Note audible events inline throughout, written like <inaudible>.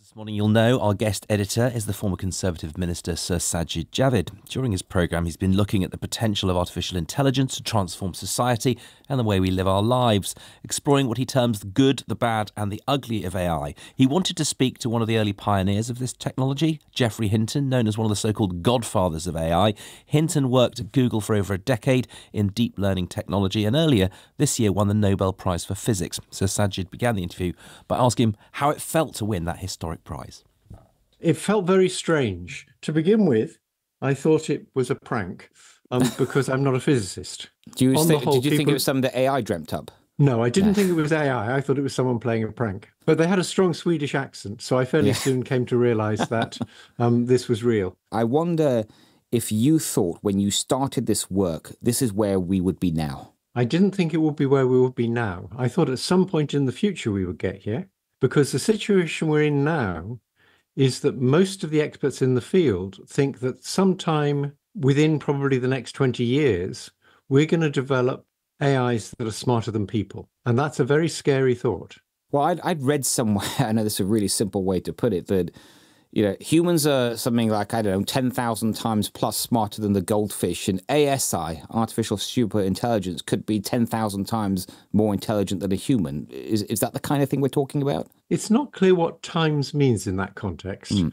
This morning, you'll know our guest editor is the former Conservative Minister Sir Sajid Javid. During his programme, he's been looking at the potential of artificial intelligence to transform society and the way we live our lives, exploring what he terms the good, the bad, and the ugly of AI. He wanted to speak to one of the early pioneers of this technology, Geoffrey Hinton, known as one of the so called godfathers of AI. Hinton worked at Google for over a decade in deep learning technology and earlier this year won the Nobel Prize for Physics. Sir Sajid began the interview by asking him how it felt to win that historic prize? It felt very strange. To begin with, I thought it was a prank um, <laughs> because I'm not a physicist. Do you think, whole, did you people... think it was something that AI dreamt up? No, I didn't think it was AI. I thought it was someone playing a prank. But they had a strong Swedish accent, so I fairly yeah. soon came to realize that <laughs> um, this was real. I wonder if you thought when you started this work, this is where we would be now. I didn't think it would be where we would be now. I thought at some point in the future we would get here because the situation we're in now is that most of the experts in the field think that sometime within probably the next 20 years, we're going to develop AIs that are smarter than people. And that's a very scary thought. Well, I'd, I'd read somewhere, <laughs> I know this is a really simple way to put it, that you know, humans are something like, I don't know, 10,000 times plus smarter than the goldfish, and ASI, artificial super intelligence, could be 10,000 times more intelligent than a human. Is, is that the kind of thing we're talking about? It's not clear what times means in that context. Mm.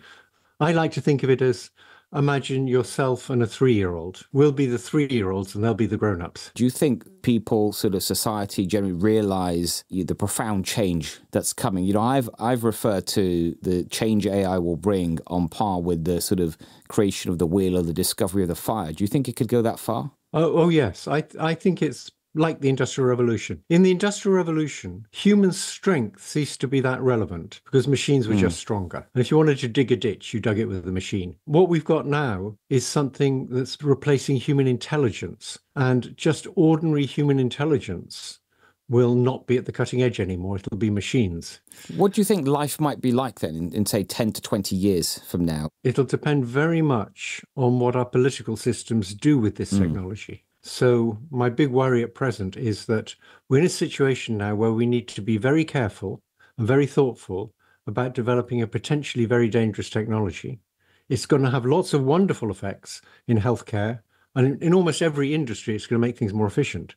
I like to think of it as imagine yourself and a three year old. We'll be the three year olds and they'll be the grown ups. Do you think people, sort of society generally realize the profound change that's coming? You know, I've, I've referred to the change AI will bring on par with the sort of creation of the wheel or the discovery of the fire. Do you think it could go that far? Oh, oh yes. I, I think it's like the Industrial Revolution. In the Industrial Revolution, human strength ceased to be that relevant because machines were mm. just stronger. And if you wanted to dig a ditch, you dug it with a machine. What we've got now is something that's replacing human intelligence. And just ordinary human intelligence will not be at the cutting edge anymore. It'll be machines. What do you think life might be like then in, in, say, 10 to 20 years from now? It'll depend very much on what our political systems do with this mm. technology. So, my big worry at present is that we're in a situation now where we need to be very careful and very thoughtful about developing a potentially very dangerous technology. It's going to have lots of wonderful effects in healthcare and in, almost every industry, it's going to make things more efficient.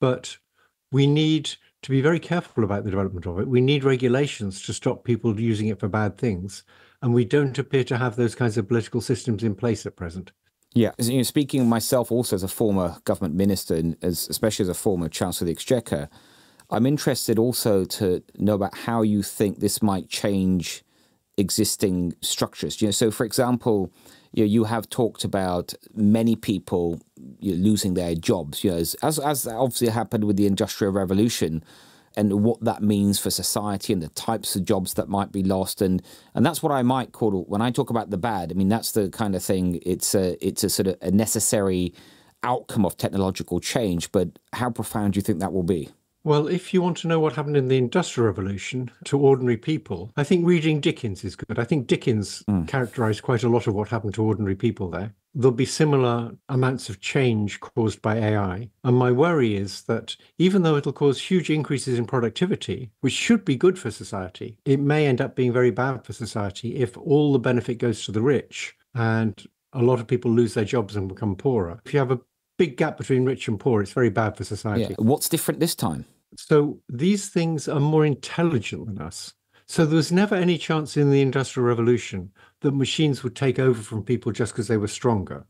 But we need to be very careful about the development of it. We need regulations to stop people using it for bad things. And we don't appear to have those kinds of political systems in place at present. Yeah, you know, speaking myself also as a former government minister, and as, especially as a former Chancellor of the Exchequer, I'm interested also to know about how you think this might change existing structures. You know, so for example, you know, you have talked about many people you know, losing their jobs. You know, as, as as obviously happened with the Industrial Revolution and what that means for society and the types of jobs that might be lost and and that's what I might call when I talk about the bad I mean that's the kind of thing it's a it's a sort of a necessary outcome of technological change but how profound do you think that will be well, if you want to know what happened in the Industrial Revolution to ordinary people, I think reading Dickens is good. I think Dickens mm. characterized quite a lot of what happened to ordinary people there. There'll be similar amounts of change caused by AI. And my worry is that even though it'll cause huge increases in productivity, which should be good for society, it may end up being very bad for society if all the benefit goes to the rich and a lot of people lose their jobs and become poorer. If you have a big gap between rich and poor. It's very bad for society. Yeah. What's different this time? So these things are more intelligent than us. So there was never any chance in the Industrial Revolution that machines would take over from people just because they were stronger.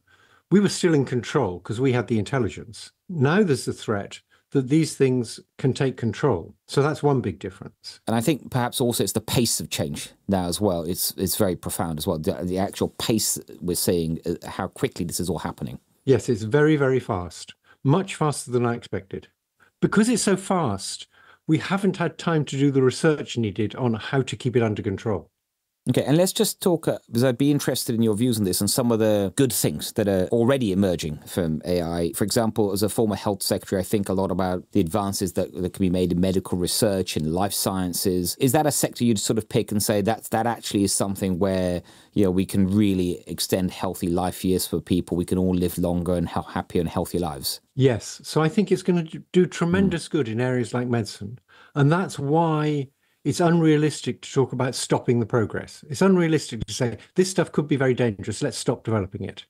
We were still in control because we had the intelligence. Now there's the threat that these things can take control. So that's one big difference. And I think perhaps also it's the pace of change now as well. It's it's very profound as well. The, the actual pace we're seeing, uh, how quickly this is all happening. Yes, it's very, very fast, much faster than I expected. Because it's so fast, we haven't had time to do the research needed on how to keep it under control. Okay, and let's just talk, uh, because I'd be interested in your views on this and some of the good things that are already emerging from AI. For example, as a former health secretary, I think a lot about the advances that, that can be made in medical research and life sciences. Is that a sector you'd sort of pick and say that that actually is something where you know, we can really extend healthy life years for people? We can all live longer and have happier and healthier lives? Yes. So I think it's going to do tremendous mm. good in areas like medicine. And that's why it's unrealistic to talk about stopping the progress. It's unrealistic to say this stuff could be very dangerous. Let's stop developing it.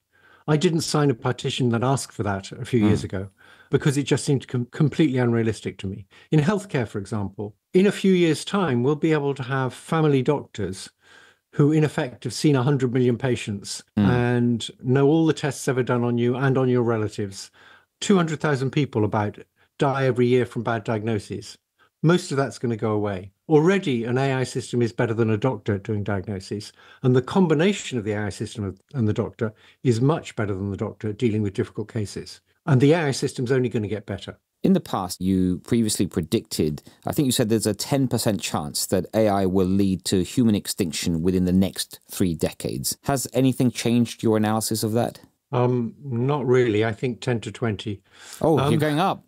I didn't sign a petition that asked for that a few mm. years ago because it just seemed com- completely unrealistic to me. In healthcare, for example, in a few years' time, we'll be able to have family doctors who, in effect, have seen 100 million patients mm. and know all the tests ever done on you and on your relatives. 200,000 people about die every year from bad diagnoses. Most of that's going to go away. Already, an AI system is better than a doctor doing diagnoses. And the combination of the AI system and the doctor is much better than the doctor dealing with difficult cases. And the AI system is only going to get better. In the past, you previously predicted, I think you said there's a 10% chance that AI will lead to human extinction within the next three decades. Has anything changed your analysis of that? Um, not really. I think 10 to 20. Oh, um, you're going up.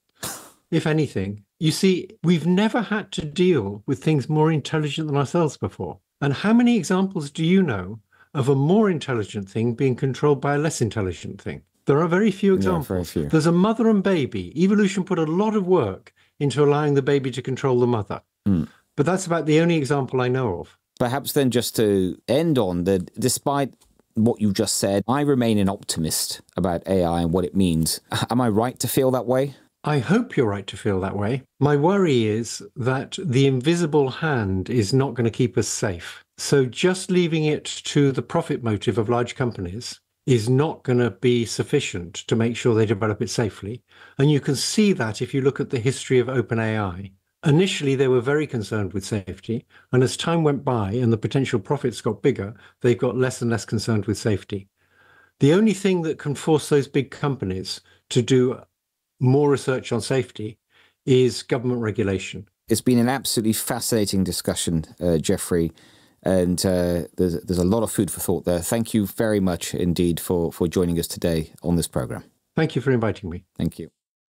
<laughs> if anything. You see, we've never had to deal with things more intelligent than ourselves before. And how many examples do you know of a more intelligent thing being controlled by a less intelligent thing? There are very few examples. Yeah, very few. There's a mother and baby. Evolution put a lot of work into allowing the baby to control the mother. Mm. But that's about the only example I know of. Perhaps then, just to end on that, despite what you just said, I remain an optimist about AI and what it means. <laughs> Am I right to feel that way? I hope you're right to feel that way. My worry is that the invisible hand is not going to keep us safe. So just leaving it to the profit motive of large companies is not going to be sufficient to make sure they develop it safely. And you can see that if you look at the history of OpenAI. Initially, they were very concerned with safety. And as time went by and the potential profits got bigger, they got less and less concerned with safety. The only thing that can force those big companies to do more research on safety is government regulation. It's been an absolutely fascinating discussion, uh, Geoffrey, and uh, there's, there's a lot of food for thought there. Thank you very much indeed for, for joining us today on this program. Thank you for inviting me. Thank you.